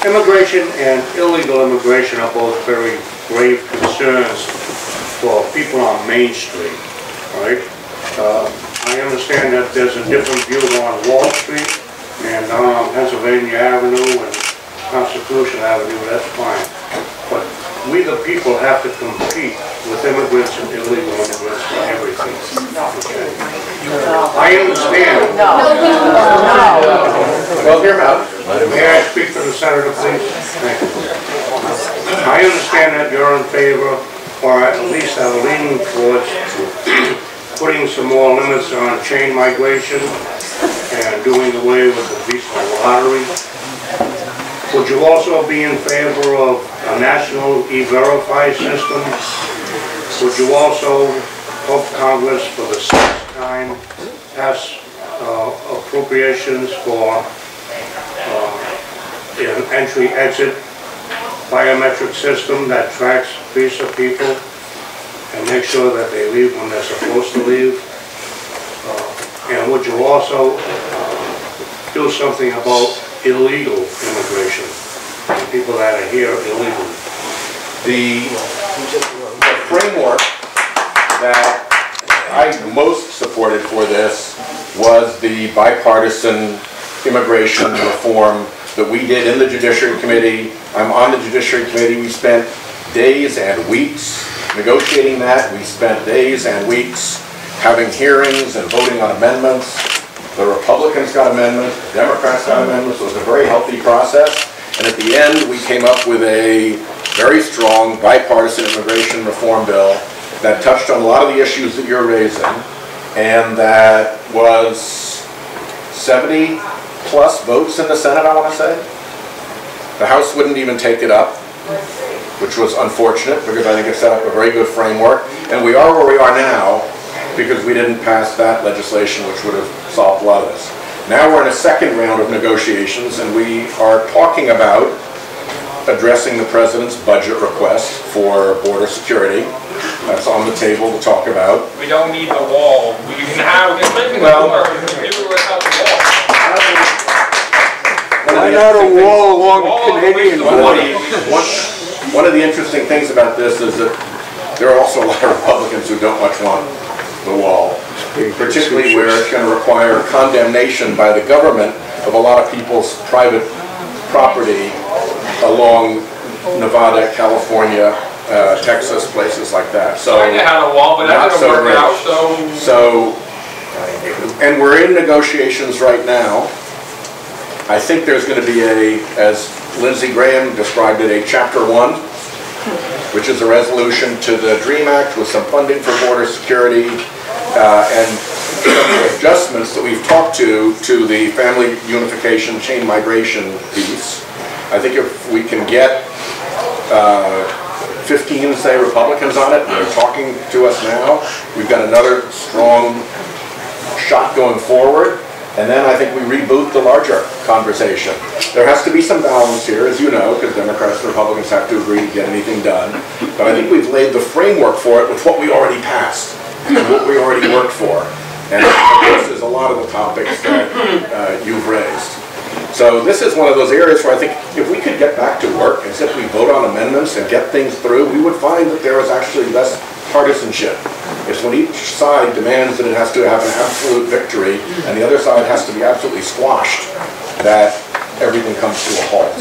Immigration and illegal immigration are both very grave concerns for people on Main Street, right? Uh, I understand that there's a different view on Wall Street and down on Pennsylvania Avenue and Constitution Avenue, that's fine. But we, the people, have to compete with immigrants and illegal immigrants for everything. okay? I understand. No. No. Well, hear me out. May I speak to the senator, please? Thank you. I understand that you're in favor, or at least are leaning towards putting some more limits on chain migration and doing away with the visa lottery. Would you also be in favor of a national e-verify system? Would you also hope Congress for the sixth time pass uh, appropriations for an entry-exit biometric system that tracks visa people and make sure that they leave when they're supposed to leave? Uh, And would you also uh, do something about illegal immigration, people that are here illegally? The the framework that I most supported for this was the bipartisan immigration reform that we did in the Judiciary Committee. I'm on the Judiciary Committee. We spent days and weeks negotiating that. We spent days and weeks having hearings and voting on amendments. The Republicans got amendments, the Democrats got amendments. It was a very healthy process. And at the end, we came up with a very strong bipartisan immigration reform bill that touched on a lot of the issues that you're raising and that was 70 plus votes in the Senate, I want to say. The House wouldn't even take it up, which was unfortunate because I think it set up a very good framework. And we are where we are now because we didn't pass that legislation, which would have solved a lot of this. Now we're in a second round of negotiations and we are talking about addressing the president's budget request for border security. That's on the table to talk about. We don't need the wall. We can have, we can live in the Well- war, we can do it without the wall. Why not a wall along the Canadian One of border? the- One one of the interesting things about this is that there are also a lot of Republicans who don't much want the wall, particularly where it's going to require condemnation by the government of a lot of people's private property along Nevada, California, uh, Texas, places like that. So. I had a wall, but that Not didn't so work rich. out, so So, and we're in negotiations right now. I think there's going to be a, as Lindsey Graham described it, a chapter one, which is a resolution to the DREAM Act with some funding for border security uh, and adjustments that we've talked to, to the family unification, chain migration piece. I think if we can get uh, 15, say, Republicans on it, they're talking to us now, we've got another strong shot going forward, and then I think we reboot the larger conversation. There has to be some balance here, as you know, because Democrats and Republicans have to agree to get anything done. But I think we've laid the framework for it with what we already passed, and what we already worked for. And this is a lot of the topics that uh, you've raised. So this is one of those areas where I think if we could get back to work and simply vote on amendments and get things through, we would find that there is actually less partisanship. It's when each side demands that it has to have an absolute victory and the other side has to be absolutely squashed, that everything comes to a halt.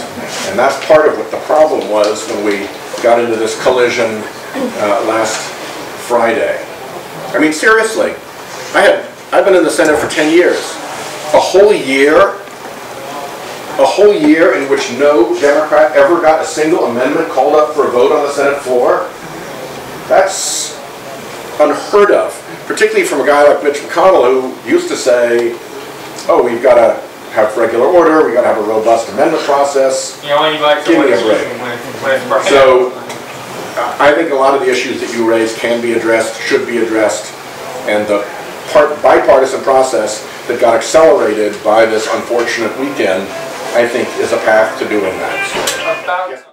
And that's part of what the problem was when we got into this collision uh, last Friday. I mean, seriously, I had, I've been in the Senate for 10 years. A whole year a whole year in which no Democrat ever got a single amendment called up for a vote on the Senate floor? Unheard of, particularly from a guy like Mitch McConnell who used to say, oh, we've got to have regular order, we've got to have a robust amendment process. you know, you like Give me a legislation when, when it's brought So I think a lot of the issues that you raise can be addressed, should be addressed, and the part bipartisan process that got accelerated by this unfortunate weekend, I think is a path to doing that.